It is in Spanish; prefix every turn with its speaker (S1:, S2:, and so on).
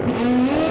S1: Mm-hmm.